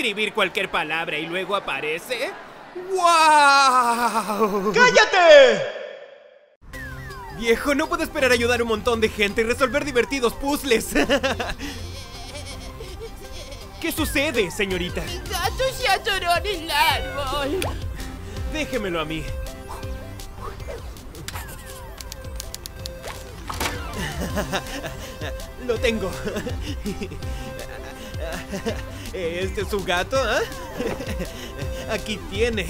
escribir cualquier palabra y luego aparece? ¡Wow! ¡Cállate! Viejo, no puedo esperar a ayudar a un montón de gente y resolver divertidos puzzles. ¿Qué sucede, señorita? Mi gato se atoró en el árbol. Déjemelo a mí. Lo tengo. ¿Este es su gato? ah? Aquí tiene.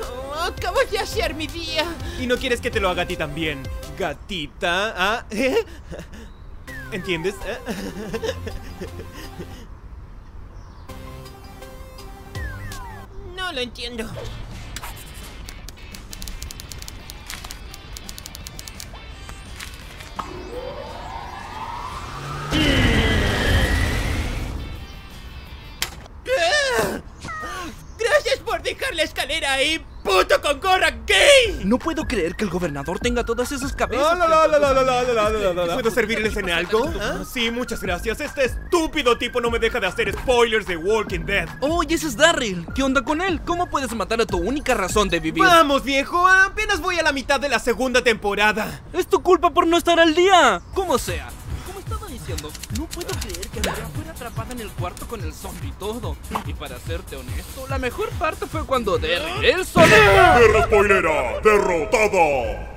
Oh, acabo de hacer mi día. ¿Y no quieres que te lo haga a ti también? Gatita, ¿ah? ¿Eh? ¿Entiendes? ¿Eh? No lo entiendo. dejar la escalera ahí, puto con gorra gay. No puedo creer que el gobernador tenga todas esas cabezas. ¿Puedo servirles en algo? ¿Ah? Sí, muchas gracias. Este estúpido tipo no me deja de hacer spoilers de Walking Dead. Oh, y ese es Darryl. ¿Qué onda con él? ¿Cómo puedes matar a tu única razón de vivir? Vamos, viejo. Apenas voy a la mitad de la segunda temporada. Es tu culpa por no estar al día. Como sea. Diciendo, no puedo creer que Andrea fuera atrapada en el cuarto con el zombie y todo. Y para serte honesto, la mejor parte fue cuando él solo... Guerra spoilera, derrotada.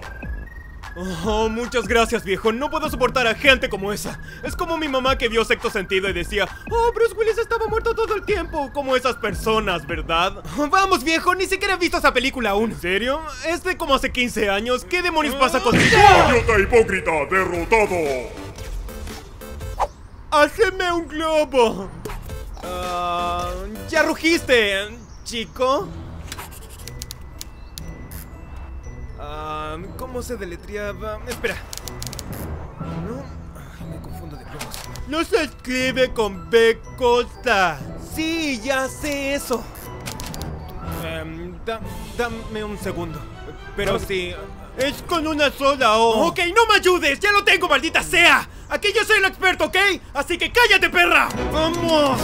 Oh, muchas gracias, viejo. No puedo soportar a gente como esa. Es como mi mamá que vio sexto sentido y decía, oh, Bruce Willis estaba muerto todo el tiempo. Como esas personas, ¿verdad? Vamos, viejo, ni siquiera he visto esa película aún. ¿En serio? Es de como hace 15 años. ¿Qué demonios pasa contigo? Idiota hipócrita, derrotado. ¡Haceme un globo! Ah, ya rugiste, chico. Ah, ¿Cómo se deletreaba? Espera. No, ay, me confundo de globos. No se escribe con B costa. Sí, ya sé eso. Da- dame un segundo. Pero sí. Es con una sola O. Ok, no me ayudes, ya lo tengo, maldita sea. Aquí yo soy el experto, ¿ok? Así que cállate, perra. Vamos.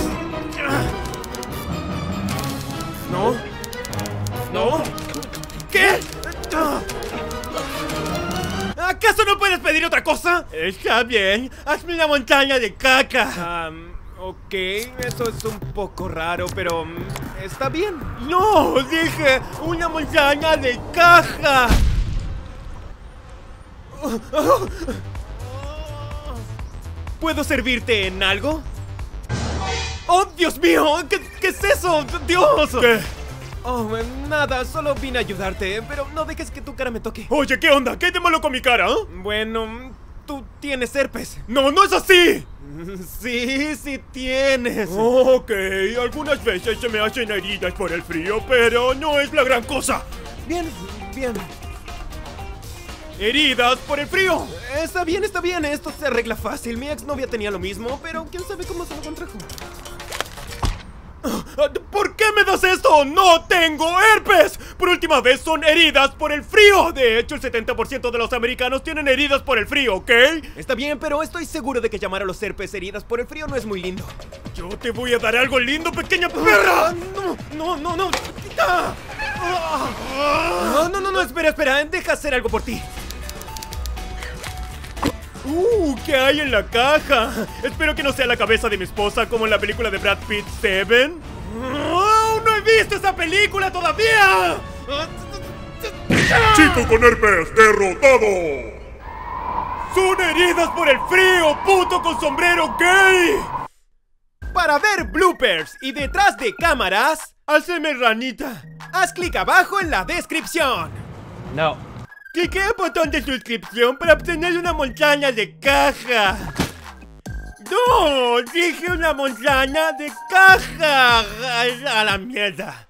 No. No. ¿Qué? ¿Acaso no puedes pedir otra cosa? Está bien, hazme una montaña de caca. Ok, eso es un poco raro, pero mm, está bien. No, dije una montaña de caja. ¿Puedo servirte en algo? ¡Oh, Dios mío! ¿Qué, qué es eso? ¡Dios! ¿Qué? Oh, nada, solo vine a ayudarte, pero no dejes que tu cara me toque. Oye, ¿qué onda? ¿Qué de malo con mi cara? Bueno, tú tienes herpes. ¡No, no es así! Sí, sí tienes. ok, algunas veces se me hacen heridas por el frío, pero no es la gran cosa. Bien, bien. Heridas por el frío. Está bien, está bien, esto se arregla fácil. Mi exnovia tenía lo mismo, pero quién sabe cómo se lo contrajo. ¿Por qué me das esto? ¡No tengo herpes! Por última vez son heridas por el frío. De hecho, el 70% de los americanos tienen heridas por el frío, ¿ok? Está bien, pero estoy seguro de que llamar a los herpes heridas por el frío no es muy lindo. Yo te voy a dar algo lindo, pequeña perra. No, no, no, no. Ah. No, no, no, no, espera, espera. Deja hacer algo por ti. ¡Uh! ¿Qué hay en la caja? Espero que no sea la cabeza de mi esposa como en la película de Brad Pitt, Seven. ¡Oh! ¡No he visto esa película todavía! Chico con herpes, derrotado. ¡Son heridas por el frío, puto con sombrero gay! Para ver bloopers y detrás de cámaras, hazme ranita. Haz clic abajo en la descripción. No. Clique el botón de suscripción para obtener una montaña de caja. No, dije una montaña de caja. A la mierda.